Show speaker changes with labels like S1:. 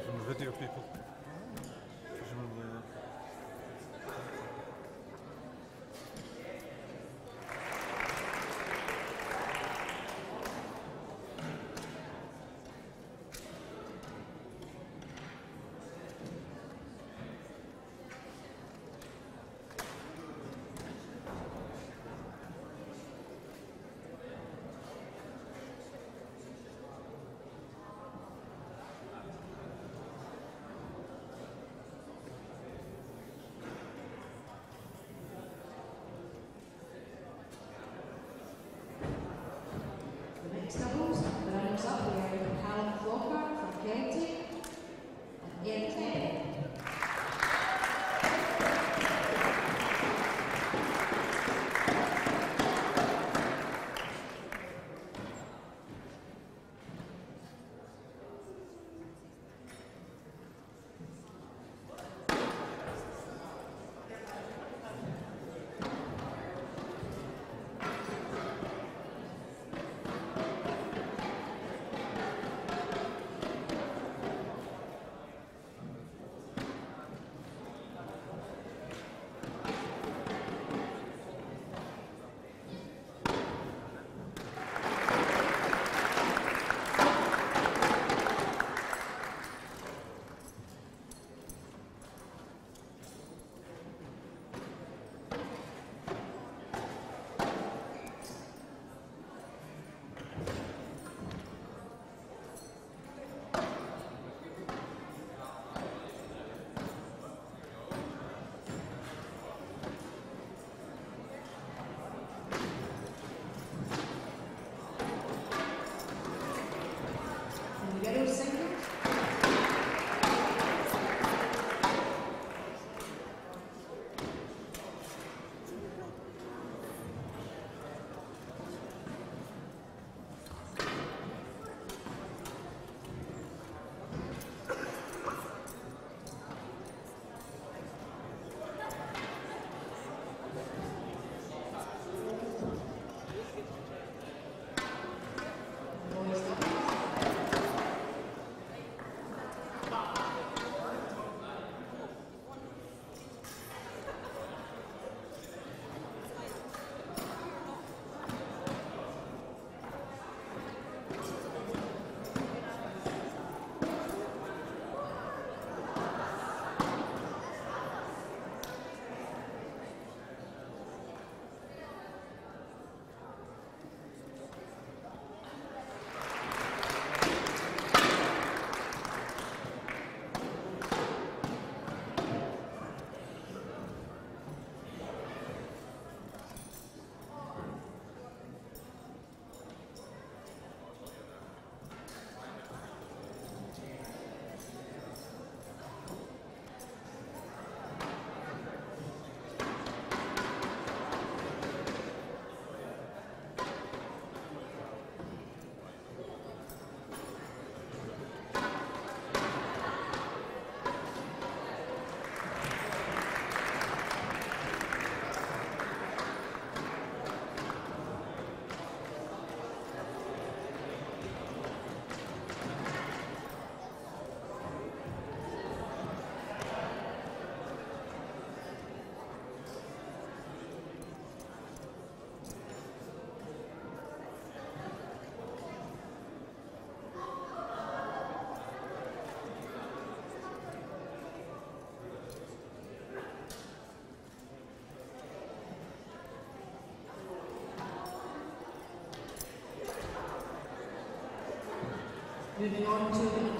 S1: from the video people. Moving on to